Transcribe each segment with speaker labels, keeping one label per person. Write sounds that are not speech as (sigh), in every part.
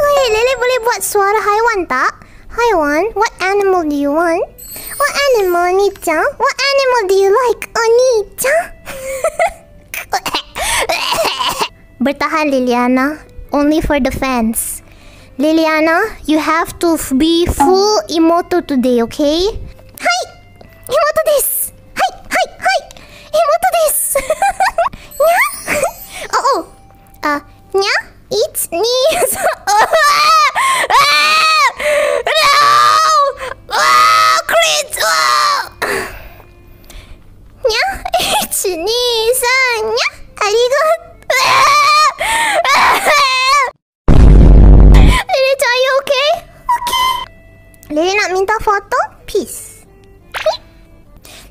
Speaker 1: Wait, Lily boleh buat suara haiwan tak? Haiwan, what animal do you want? What animal, Oni-chan? What animal do you like, Oni-chan? (laughs) Bertahan, Liliana. Only for the fans. Liliana, you have to be full emoto today, okay? Hi! it needs. (laughs) no! Oh, Chris! Oh! okay? Okay. minta foto? Peace.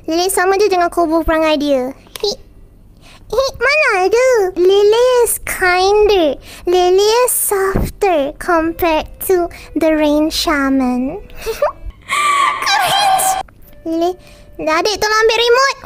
Speaker 1: Lily sama dia dengan kubur perangai dia. Hi. Hi, mana ada? Lele Lily is softer compared to the rain shaman. (laughs) Cringe. Lily, adik tolong ambil remote.